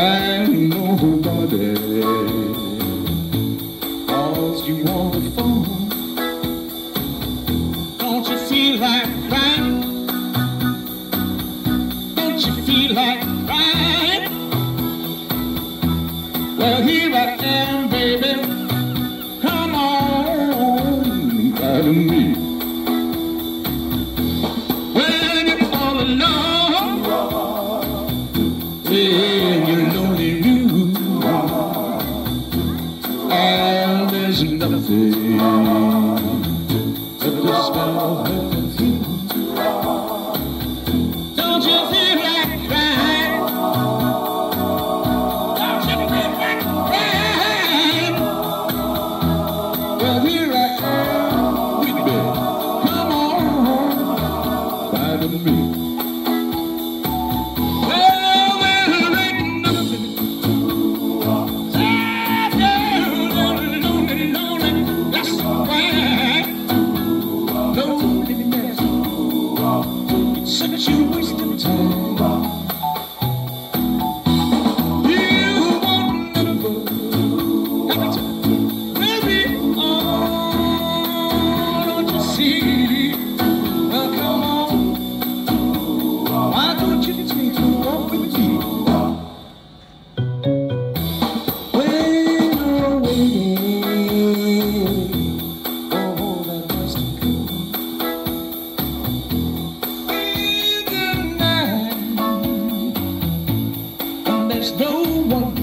I'm nobody. Cause you wanna phone. Don't you feel like crying? nothing. Let the spell No limit, such a waste of time. there's no one